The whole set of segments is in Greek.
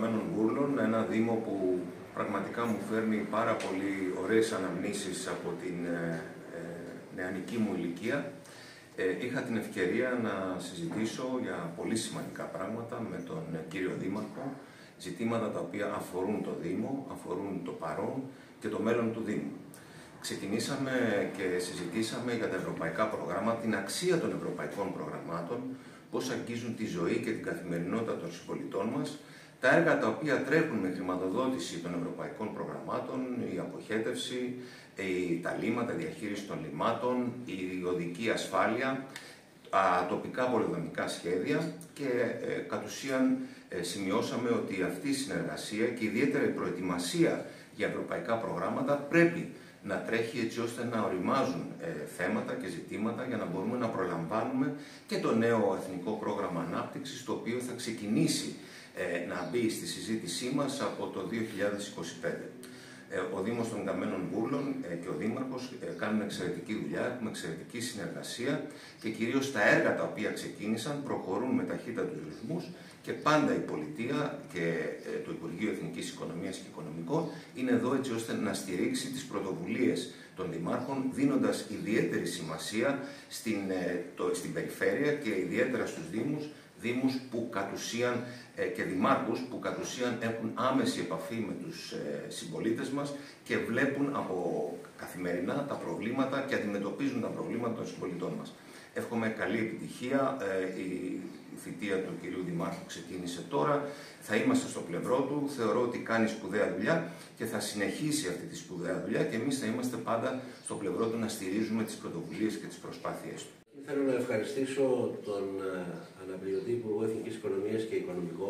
Καμένων Βούρλων, ένα δήμο που πραγματικά μου φέρνει πάρα πολύ ωραίες αναμνήσεις από την ε, ε, νεανική μου ηλικία. Ε, είχα την ευκαιρία να συζητήσω για πολύ σημαντικά πράγματα με τον κύριο Δήμαρχο, ζητήματα τα οποία αφορούν το Δήμο, αφορούν το παρόν και το μέλλον του Δήμου. Ξεκινήσαμε και συζητήσαμε για τα ευρωπαϊκά προγράμματα, την αξία των ευρωπαϊκών προγραμμάτων, πώς αγγίζουν τη ζωή και την καθημερινότητα των συμπολιτών μας, τα έργα τα οποία τρέχουν με χρηματοδότηση των ευρωπαϊκών προγραμμάτων, η αποχέτευση, τα λίματα, η διαχείριση των λιμάτων, η οδική ασφάλεια, τοπικά πολυδομικά σχέδια και ε, κατ' ουσίαν ε, σημειώσαμε ότι αυτή η συνεργασία και ιδιαίτερα η προετοιμασία για ευρωπαϊκά προγράμματα πρέπει να τρέχει έτσι ώστε να οριμάζουν ε, θέματα και ζητήματα για να μπορούμε να προλαμβάνουμε και το νέο Εθνικό Πρόγραμμα Ανάπτυξης το οποίο θα ξεκινήσει ε, να μπει στη συζήτησή μας από το 2025. Ε, ο Δήμος των Καμένων Βούλων ε, και ο Δήμαρχος κάνουν εξαιρετική δουλειά, έχουμε εξαιρετική συνεργασία και κυρίως τα έργα τα οποία ξεκίνησαν προχωρούν με ταχύτητα τους ρυθμούς και πάντα η πολιτεία και το Υπουργείο Εθνικής Οικονομίας και Οικονομικών είναι εδώ έτσι ώστε να στηρίξει τις πρωτοβουλίες των Δημάρχων, δίνοντας ιδιαίτερη σημασία στην, το, στην περιφέρεια και ιδιαίτερα στους Δήμους, Δήμους που κατ' ουσίαν ε, και δημάρχους που κατ' ουσίαν έχουν άμεση επαφή με τους ε, συμπολίτες μας και βλέπουν από καθημερινά τα προβλήματα και αντιμετωπίζουν τα προβλήματα των συμπολιτών μας. Εύχομαι καλή επιτυχία. Ε, η θητεία του κυρίου Δημάρχου ξεκίνησε τώρα. Θα είμαστε στο πλευρό του. Θεωρώ ότι κάνει σπουδαία δουλειά και θα συνεχίσει αυτή τη σπουδαία δουλειά και εμείς θα είμαστε πάντα στο πλευρό του να στηρίζουμε τις πρωτοβουλίες και τις προσπάθειές του. Θέλω να ευχαριστήσω τον ε, αναπληρωτή Υπουργό Εθνικής Οικονομίας και Οικονομικών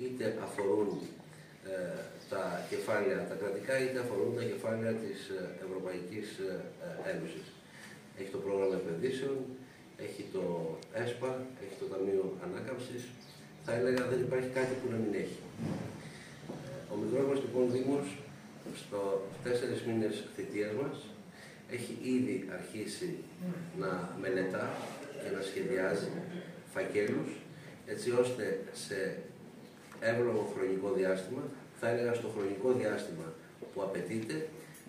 μέσα στις τόσες πολλές υποχρεώσεις του έβαλε στο σημερινό του πρόγραμμα και τον ε, μικρό μας Δήμο Καμένων Βούρλων. Αντιλαμβάνεστε ότι δεν θα αφήναμε ποτέ μια τέτοια χρυσή ευκαιρία να περάσει ανεκμετάλλευτη. Όπως καλά γνωρίζετε μέσα από το πολιτικό ρεπορτάζ που κάνετε με άψογο τρόπο, ε, ο κ. Παπαθανάσης σήμερα ουσιαστικά διαχειρίζεται τα πιο σημαντικά χρηματοδοτικά εργαλεία, είτε αφορούν ε, τα κεφάλαια τα κρατικά, είτε αφορούν τα κεφάλαια της ε, Ευρωπαϊκής ε, Ένωσης. Έχει το πρόγραμμα επενδύσεων, έχει το ΕΣΠΑ, έχει το Ταμείο Ανάκαμψης. Θα έλεγα δεν υπάρχει κάτι που να μην έχει. Ο μικρός μας λοιπόν Δήμος, στο τέσσερις μήνες θητείας μας, έχει ήδη αρχίσει να μελετά και να σχεδιάζει φακέλους έτσι ώστε σε εύλογο χρονικό διάστημα, θα έλεγα στο χρονικό διάστημα που απαιτείται,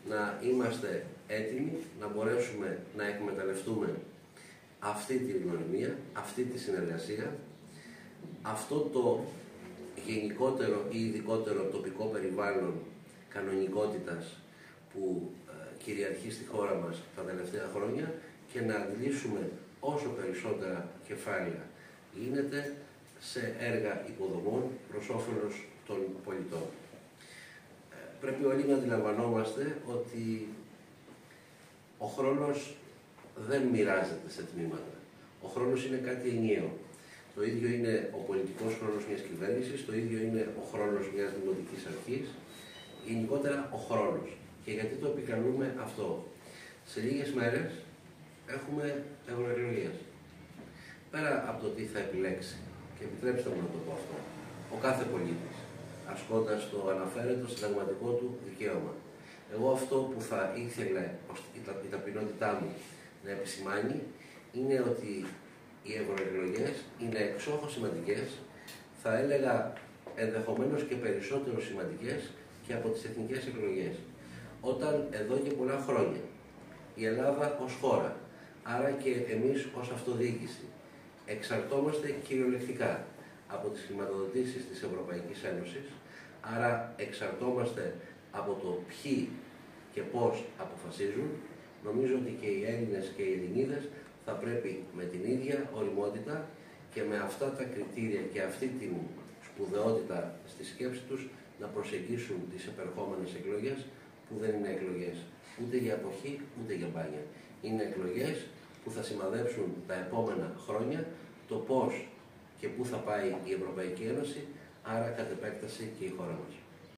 να είμαστε έτοιμοι να μπορέσουμε να εκμεταλλευτούμε αυτή τη γνωριμία, αυτή τη συνεργασία, αυτό το γενικότερο ή ειδικότερο τοπικό περιβάλλον κανονικότητας που κυριαρχεί στη χώρα μας τα τελευταία χρόνια και να αντιλήσουμε όσο περισσότερα κεφάλαια γίνεται σε έργα υποδομών προς όφελος των πολιτών. Ε, πρέπει όλοι να αντιλαμβανόμαστε ότι ο χρόνος δεν μοιράζεται σε τμήματα. Ο χρόνος είναι κάτι ενιαίο. Το ίδιο είναι ο πολιτικός χρόνος μιας κυβέρνησης, το ίδιο είναι ο χρόνος μιας δημοτικής αρχής, γενικότερα ο χρόνος. Και γιατί το επικαλούμε αυτό. Σε λίγες μέρες έχουμε ευρωεκλογές. Πέρα από το τι θα επιλέξει, και επιτρέψτε μου να το πω αυτό, ο κάθε πολίτης, ασκώντας το αναφέρετο συνταγματικό του δικαίωμα. Εγώ αυτό που θα ήθελε η ταπεινότητά μου να επισημάνει είναι ότι οι ευρωεκλογές είναι εξόχως σημαντικές, θα έλεγα ενδεχομένως και περισσότερο σημαντικές και από τις εθνικές εκλογές όταν εδώ και πολλά χρόνια η Ελλάδα ως χώρα, άρα και εμείς ως αυτοδιοίκηση, εξαρτώμαστε κυριολεκτικά από τις χρηματοδοτήσεις της Ευρωπαϊκής Ένωσης, άρα εξαρτώμαστε από το ποιοι και πώς αποφασίζουν, νομίζω ότι και οι Έλληνες και οι Ελληνίδες θα πρέπει με την ίδια οριμότητα και με αυτά τα κριτήρια και αυτή την σπουδαιότητα στη σκέψη τους να προσεγγίσουν τις επερχόμενες εκλογές που δεν είναι εκλογές ούτε για αποχή ούτε για μπάνια. Είναι εκλογές που θα σημαδέψουν τα επόμενα χρόνια το πώς και πού θα πάει η Ευρωπαϊκή Ένωση άρα κατ' επέκταση και η χώρα μας.